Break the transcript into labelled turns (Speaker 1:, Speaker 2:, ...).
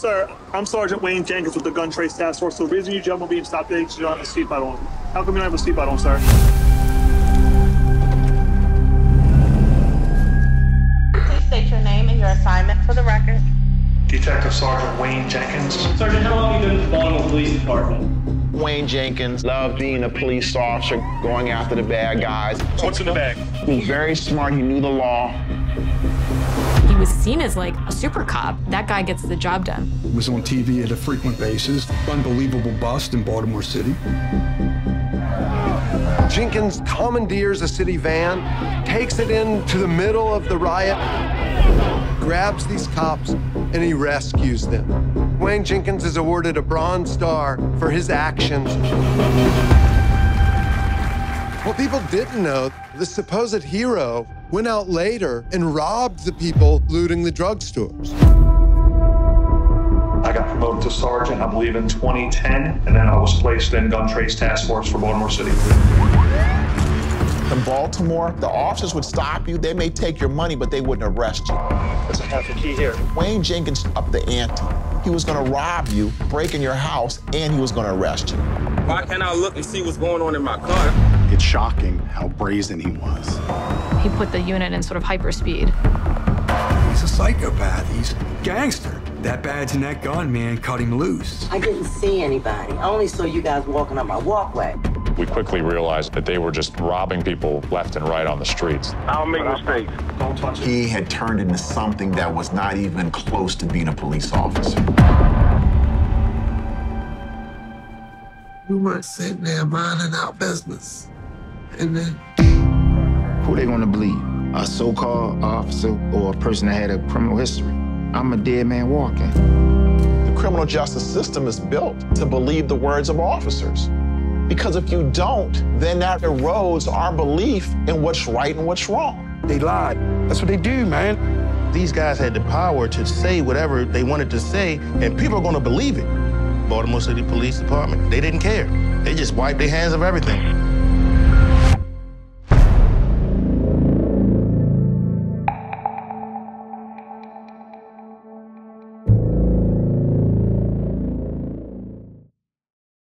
Speaker 1: Sir, I'm Sergeant Wayne Jenkins with the Gun Trace Task Force. The reason you jump on me and stop is you don't have a seatbelt on. How come you don't have a seatbelt on, sir?
Speaker 2: Please state your name and your assignment for the record.
Speaker 3: Detective Sergeant Wayne Jenkins.
Speaker 4: Sergeant, how long have you been with the Baltimore Police Department?
Speaker 5: Wayne Jenkins loved being a police officer, going after the bad guys.
Speaker 1: What's in the bag?
Speaker 5: He was very smart. He knew the law.
Speaker 6: He was seen as like a super cop. That guy gets the job done.
Speaker 7: was on TV at a frequent basis. Unbelievable bust in Baltimore City.
Speaker 8: Jenkins commandeers a city van, takes it into the middle of the riot, grabs these cops, and he rescues them. Wayne Jenkins is awarded a Bronze Star for his actions. What people didn't know, the supposed hero went out later and robbed the people looting the drugstores.
Speaker 3: I got promoted to sergeant, I believe, in 2010, and then I was placed in Gun Trace Task Force for Baltimore City.
Speaker 5: In Baltimore, the officers would stop you. They may take your money, but they wouldn't arrest you.
Speaker 1: There's a half a key here.
Speaker 5: Wayne Jenkins upped the ante. He was going to rob you, break in your house, and he was going to arrest you.
Speaker 9: Why can't I look and see what's going on in my car?
Speaker 10: It's shocking how brazen he was.
Speaker 6: He put the unit in sort of hyperspeed.
Speaker 7: He's a psychopath. He's a gangster. That badge and that gun, man, cut him loose.
Speaker 11: I didn't see anybody. I only saw you guys walking up my walkway.
Speaker 12: We quickly realized that they were just robbing people left and right on the streets.
Speaker 9: I'll make mistakes.
Speaker 3: Don't touch it.
Speaker 5: He had turned into something that was not even close to being a police officer.
Speaker 13: We weren't sitting there minding our business. And then
Speaker 10: Who they gonna believe? A so-called officer or a person that had a criminal history? I'm a dead man walking.
Speaker 5: The criminal justice system is built to believe the words of officers. Because if you don't, then that erodes our belief in what's right and what's wrong.
Speaker 7: They lied. That's what they do, man.
Speaker 10: These guys had the power to say whatever they wanted to say, and people are gonna believe it. Baltimore City Police Department, they didn't care. They just wiped their hands of everything.